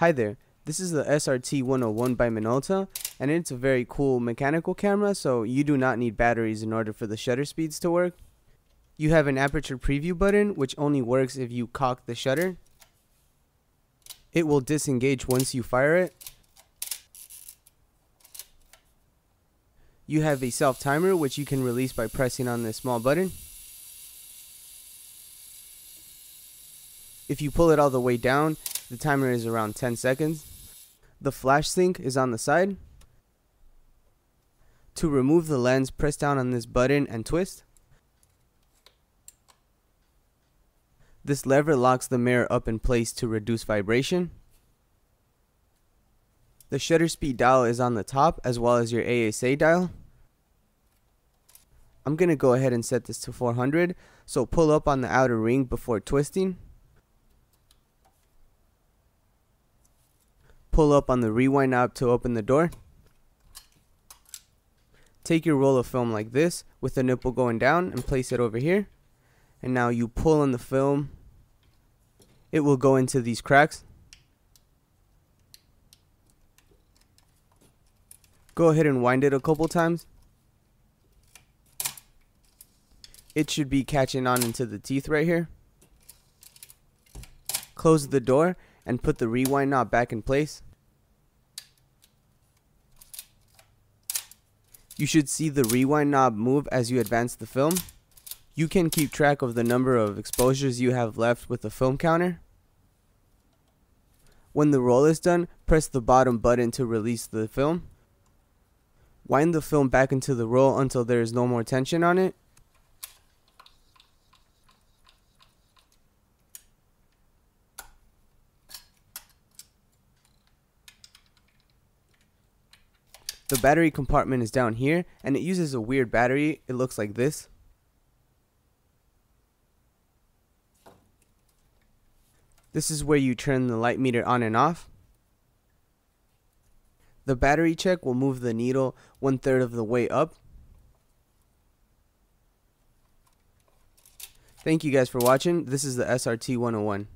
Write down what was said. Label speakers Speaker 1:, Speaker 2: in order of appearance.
Speaker 1: Hi there, this is the SRT 101 by Minolta, and it's a very cool mechanical camera, so you do not need batteries in order for the shutter speeds to work. You have an aperture preview button, which only works if you cock the shutter. It will disengage once you fire it. You have a self timer, which you can release by pressing on this small button. If you pull it all the way down, the timer is around 10 seconds. The flash sync is on the side. To remove the lens, press down on this button and twist. This lever locks the mirror up in place to reduce vibration. The shutter speed dial is on the top as well as your ASA dial. I'm going to go ahead and set this to 400, so pull up on the outer ring before twisting. Pull up on the rewind knob to open the door. Take your roll of film like this with the nipple going down and place it over here. And now you pull on the film. It will go into these cracks. Go ahead and wind it a couple times. It should be catching on into the teeth right here. Close the door and put the rewind knob back in place. You should see the rewind knob move as you advance the film. You can keep track of the number of exposures you have left with the film counter. When the roll is done, press the bottom button to release the film. Wind the film back into the roll until there is no more tension on it. The battery compartment is down here and it uses a weird battery. It looks like this. This is where you turn the light meter on and off. The battery check will move the needle one third of the way up. Thank you guys for watching. This is the SRT 101.